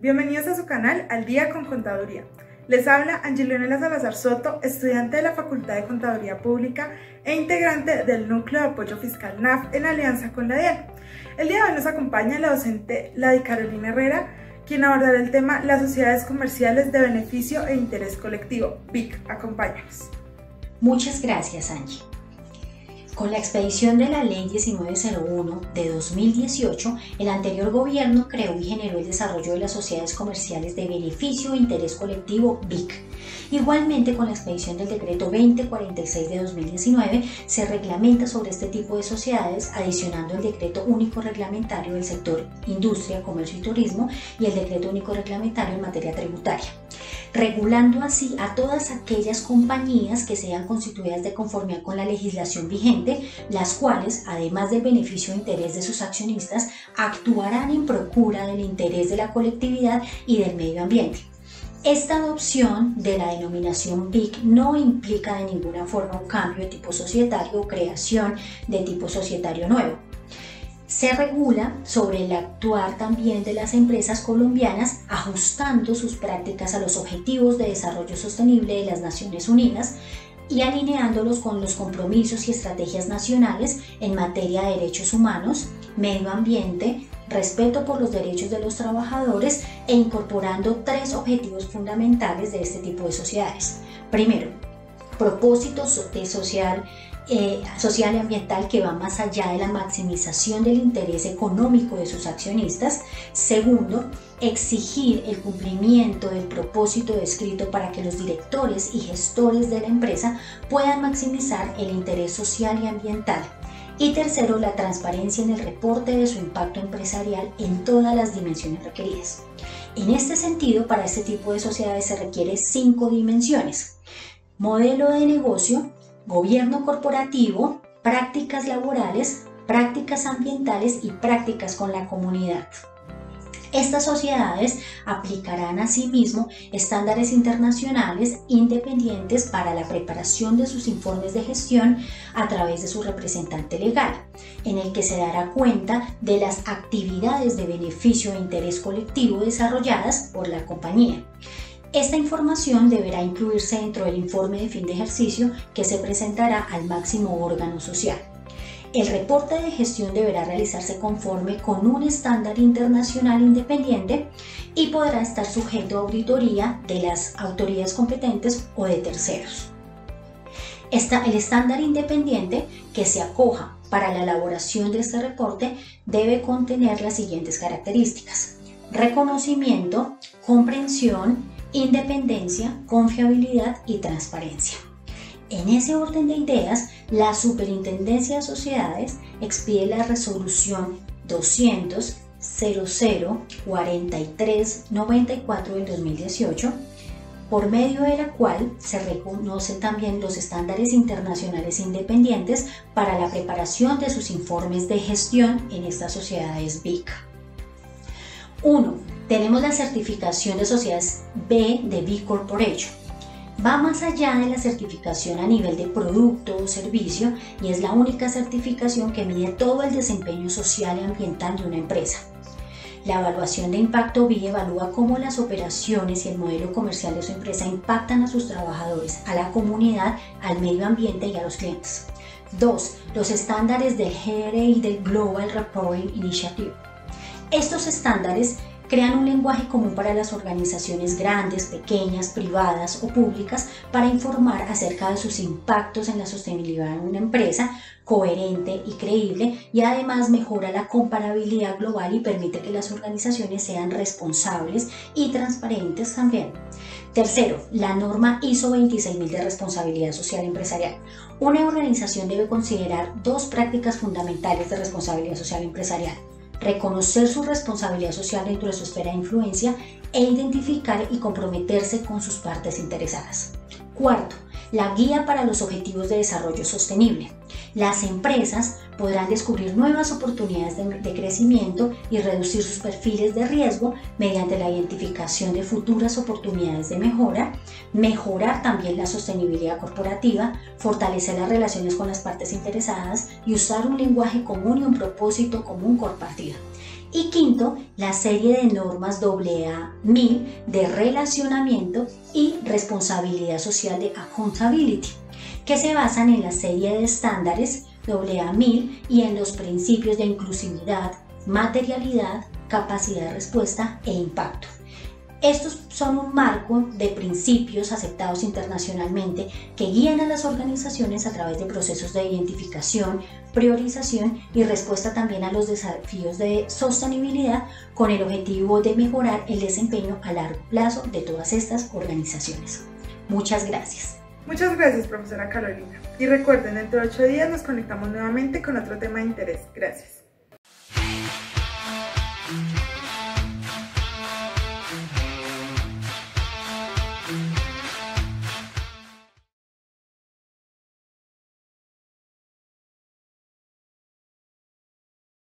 bienvenidos a su canal Al Día con Contaduría. Les habla Angelina Salazar Soto, estudiante de la Facultad de Contaduría Pública e integrante del Núcleo de Apoyo Fiscal NAF en alianza con la DIAN. El día de hoy nos acompaña la docente Ladi Carolina Herrera, quien abordará el tema Las sociedades comerciales de beneficio e interés colectivo. Vic, acompáñanos. Muchas gracias, Angie. Con la expedición de la Ley 1901 de 2018, el anterior gobierno creó y generó el desarrollo de las sociedades comerciales de beneficio e interés colectivo BIC. Igualmente, con la expedición del decreto 2046 de 2019, se reglamenta sobre este tipo de sociedades, adicionando el decreto único reglamentario del sector industria, comercio y turismo y el decreto único reglamentario en materia tributaria regulando así a todas aquellas compañías que sean constituidas de conformidad con la legislación vigente, las cuales, además del beneficio e interés de sus accionistas, actuarán en procura del interés de la colectividad y del medio ambiente. Esta adopción de la denominación BIC no implica de ninguna forma un cambio de tipo societario o creación de tipo societario nuevo se regula sobre el actuar también de las empresas colombianas ajustando sus prácticas a los objetivos de desarrollo sostenible de las Naciones Unidas y alineándolos con los compromisos y estrategias nacionales en materia de derechos humanos, medio ambiente, respeto por los derechos de los trabajadores e incorporando tres objetivos fundamentales de este tipo de sociedades. Primero, propósito social eh, social y ambiental que va más allá de la maximización del interés económico de sus accionistas. Segundo, exigir el cumplimiento del propósito descrito para que los directores y gestores de la empresa puedan maximizar el interés social y ambiental. Y tercero, la transparencia en el reporte de su impacto empresarial en todas las dimensiones requeridas. En este sentido, para este tipo de sociedades se requiere cinco dimensiones. Modelo de negocio, gobierno corporativo, prácticas laborales, prácticas ambientales y prácticas con la comunidad. Estas sociedades aplicarán asimismo estándares internacionales independientes para la preparación de sus informes de gestión a través de su representante legal, en el que se dará cuenta de las actividades de beneficio e interés colectivo desarrolladas por la compañía. Esta información deberá incluirse dentro del informe de fin de ejercicio que se presentará al máximo órgano social. El reporte de gestión deberá realizarse conforme con un estándar internacional independiente y podrá estar sujeto a auditoría de las autoridades competentes o de terceros. el estándar independiente que se acoja para la elaboración de este reporte debe contener las siguientes características. Reconocimiento, comprensión, independencia, confiabilidad y transparencia. En ese orden de ideas, la Superintendencia de Sociedades expide la resolución 200 00 43 94 del 2018, por medio de la cual se reconocen también los estándares internacionales independientes para la preparación de sus informes de gestión en estas sociedades BIC. 1 tenemos la certificación de sociedades B de B Corporation. Va más allá de la certificación a nivel de producto o servicio y es la única certificación que mide todo el desempeño social y ambiental de una empresa. La evaluación de impacto B evalúa cómo las operaciones y el modelo comercial de su empresa impactan a sus trabajadores, a la comunidad, al medio ambiente y a los clientes. 2. Los estándares del GRI del Global Reporting Initiative. Estos estándares crean un lenguaje común para las organizaciones grandes, pequeñas, privadas o públicas para informar acerca de sus impactos en la sostenibilidad de una empresa coherente y creíble y además mejora la comparabilidad global y permite que las organizaciones sean responsables y transparentes también. Tercero, la norma ISO 26000 de responsabilidad social empresarial. Una organización debe considerar dos prácticas fundamentales de responsabilidad social empresarial reconocer su responsabilidad social dentro de su esfera de influencia e identificar y comprometerse con sus partes interesadas. Cuarto, la guía para los objetivos de desarrollo sostenible. Las empresas podrán descubrir nuevas oportunidades de, crecimiento y reducir sus perfiles de riesgo mediante la identificación de futuras oportunidades de mejora, mejorar también la sostenibilidad corporativa, fortalecer las relaciones con las partes interesadas y usar un lenguaje común y un propósito común compartido. Y quinto, la serie de normas AA1000 de relacionamiento y responsabilidad social de accountability, que se basan en la serie de estándares AA1000 y en los principios de inclusividad, materialidad, capacidad de respuesta e impacto. Estos son un marco de principios aceptados internacionalmente que guían a las organizaciones a través de procesos de identificación, priorización y respuesta también a los desafíos de sostenibilidad con el objetivo de mejorar el desempeño a largo plazo de todas estas organizaciones. Muchas gracias. Muchas gracias, profesora Carolina. Y recuerden, dentro de ocho días nos conectamos nuevamente con otro tema de interés. Gracias.